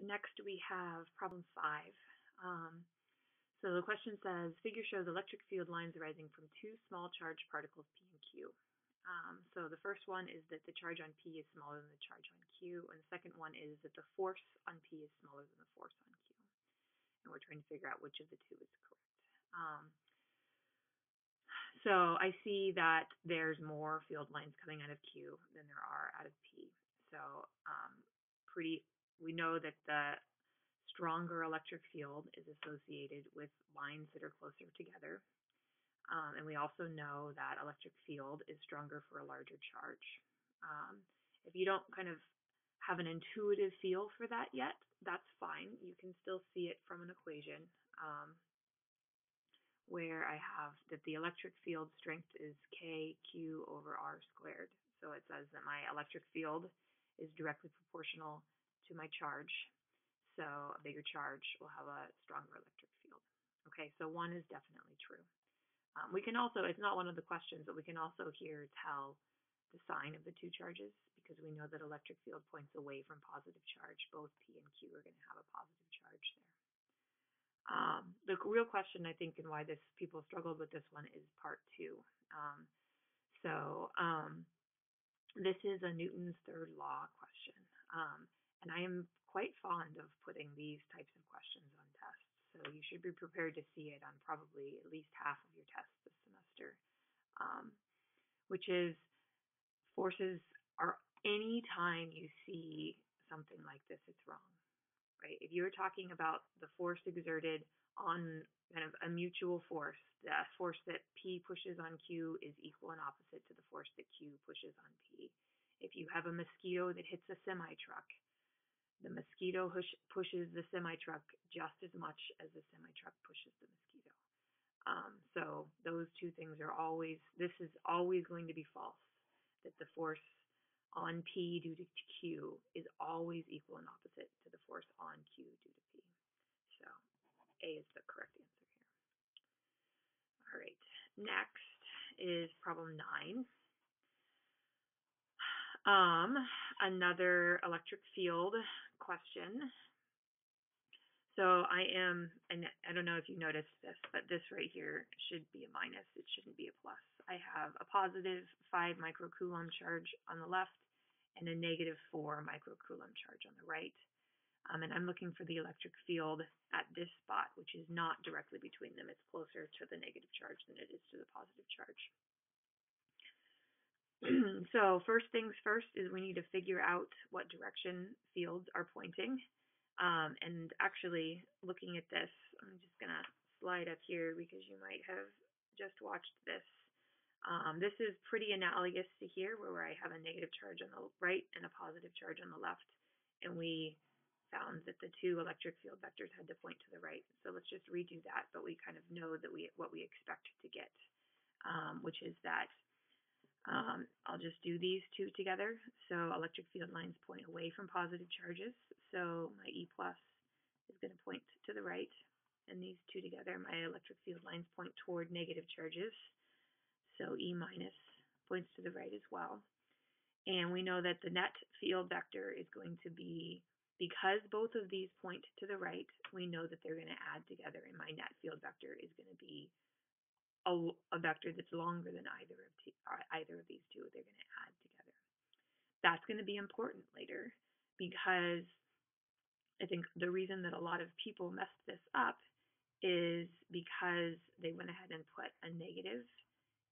So next we have problem five. Um, so the question says, figure shows electric field lines arising from two small charged particles P and Q. Um, so the first one is that the charge on P is smaller than the charge on Q, and the second one is that the force on P is smaller than the force on Q. And we're trying to figure out which of the two is correct. Um, so I see that there's more field lines coming out of Q than there are out of P. So um, pretty, we know that the stronger electric field is associated with lines that are closer together. Um, and we also know that electric field is stronger for a larger charge. Um, if you don't kind of have an intuitive feel for that yet, that's fine. You can still see it from an equation um, where I have that the electric field strength is kq over r squared. So it says that my electric field is directly proportional to my charge. So a bigger charge will have a stronger electric field. Okay, so one is definitely true. Um, we can also, it's not one of the questions, but we can also here tell the sign of the two charges because we know that electric field points away from positive charge. Both P and Q are going to have a positive charge there. Um, the real question, I think, and why this people struggled with this one is part two. Um, so um, this is a Newton's third law question, um, and I am quite fond of putting these types of questions on tests. So you should be prepared to see it on probably at least half of your tests this semester, um, which is forces are any time you see something like this, it's wrong, right? If you're talking about the force exerted on kind of a mutual force, the force that P pushes on Q is equal and opposite to the force that Q pushes on P. If you have a mosquito that hits a semi truck, the mosquito pushes the semi truck just as much as the semi truck pushes the mosquito. Um, so those two things are always, this is always going to be false, that the force on P due to Q is always equal and opposite to the force on Q due to P. So A is the correct answer here. All right, next is problem nine. Um, another electric field question. So I am, and I don't know if you noticed this, but this right here should be a minus. It shouldn't be a plus. I have a positive 5 microcoulomb charge on the left and a negative 4 microcoulomb charge on the right. Um, and I'm looking for the electric field at this spot, which is not directly between them. It's closer to the negative charge than it is to the positive charge. so first things first is we need to figure out what direction fields are pointing. Um, and actually looking at this, I'm just going to slide up here because you might have just watched this. Um, this is pretty analogous to here where I have a negative charge on the right and a positive charge on the left. And we found that the two electric field vectors had to point to the right. So let's just redo that, but we kind of know that we what we expect to get, um, which is that um, I'll just do these two together. So electric field lines point away from positive charges. So my E plus is going to point to the right. And these two together, my electric field lines point toward negative charges. So E minus points to the right as well. And we know that the net field vector is going to be, because both of these point to the right, we know that they're going to add together. And my net field vector is going to be a, a vector that's longer than either of t, uh, either of these two. They're going to add together. That's going to be important later because I think the reason that a lot of people messed this up is because they went ahead and put a negative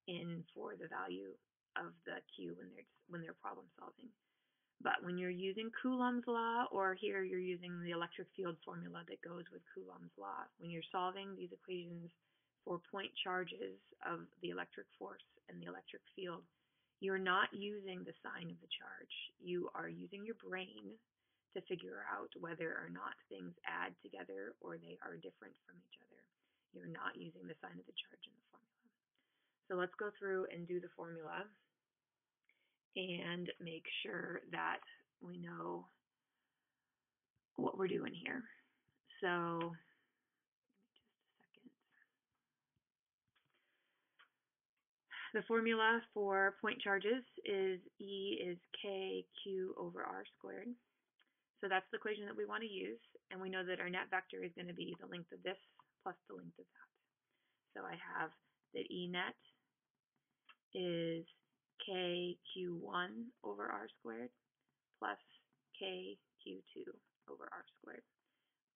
in for the value of the q when they're when they're problem solving. But when you're using Coulomb's law, or here you're using the electric field formula that goes with Coulomb's law, when you're solving these equations for point charges of the electric force and the electric field, you're not using the sign of the charge. You are using your brain to figure out whether or not things add together or they are different from each other. You're not using the sign of the charge in the formula. So let's go through and do the formula and make sure that we know what we're doing here. So The formula for point charges is E is K Q over R squared. So that's the equation that we want to use, and we know that our net vector is going to be the length of this plus the length of that. So I have that E net is KQ1 over R squared plus KQ2 over R squared.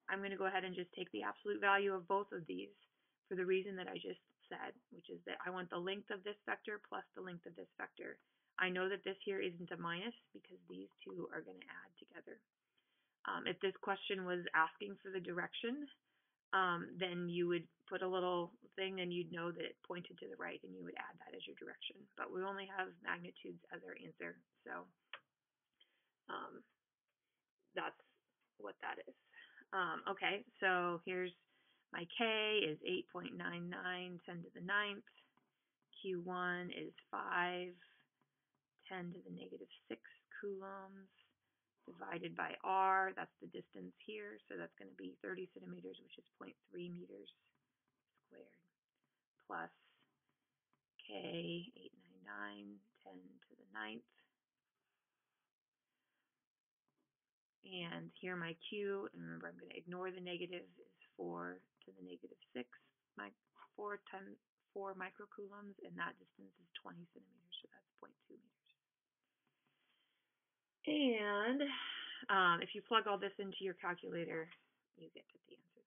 I'm going to go ahead and just take the absolute value of both of these for the reason that I just said, which is that I want the length of this vector plus the length of this vector. I know that this here isn't a minus because these two are going to add together. Um, if this question was asking for the direction, um, then you would put a little thing and you'd know that it pointed to the right and you would add that as your direction. But we only have magnitudes as our answer, so um, that's what that is. Um, okay, so here's my K is 8.99, 10 to the ninth. Q1 is 5, 10 to the negative 6 coulombs divided by r, that's the distance here, so that's going to be 30 centimeters, which is 0.3 meters squared, plus k 899, 10 to the ninth. And here my q, and remember I'm going to ignore the negative, is 4 to the negative 6, my 4 times 4 microcoulombs, and that distance is 20 centimeters, so that's 0.2 meters. And um, if you plug all this into your calculator, you get to the answer.